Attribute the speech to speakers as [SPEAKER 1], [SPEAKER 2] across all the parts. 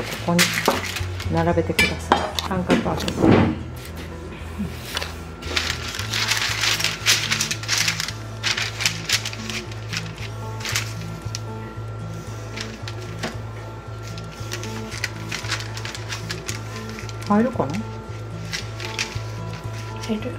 [SPEAKER 1] ではここに並べてください。三角開けて入るかな？
[SPEAKER 2] 入る。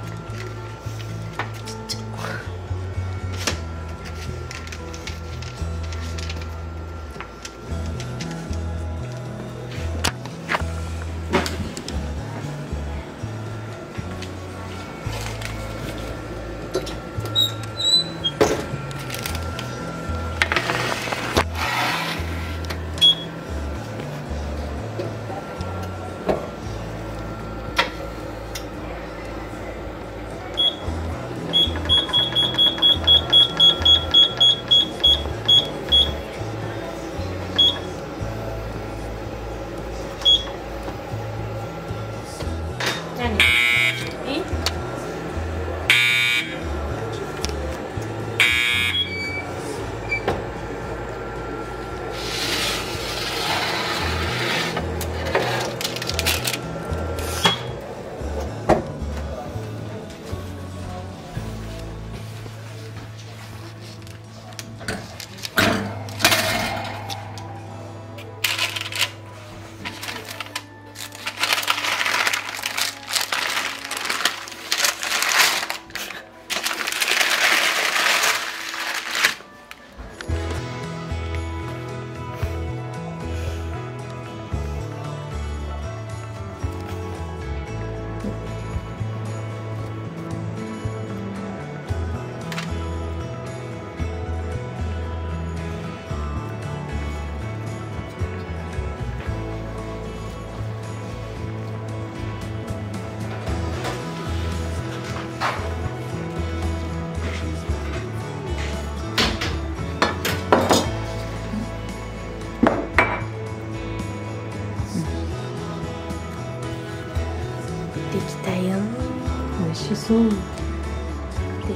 [SPEAKER 1] しそう。
[SPEAKER 2] で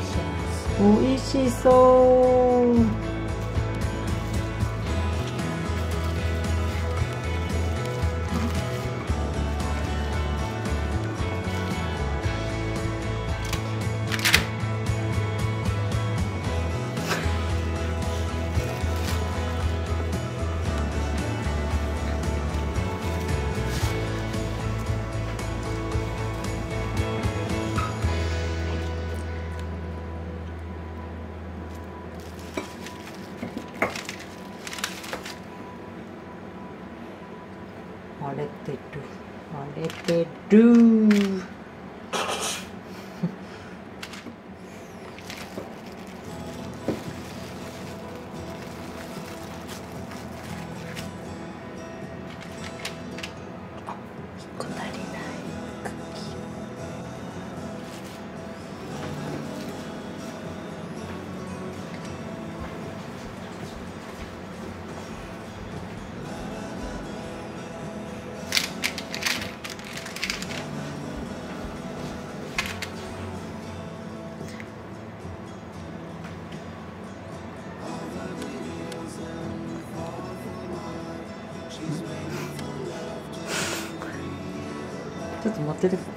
[SPEAKER 2] し
[SPEAKER 1] 美味しそう割れてる割れてるちょっと待ってて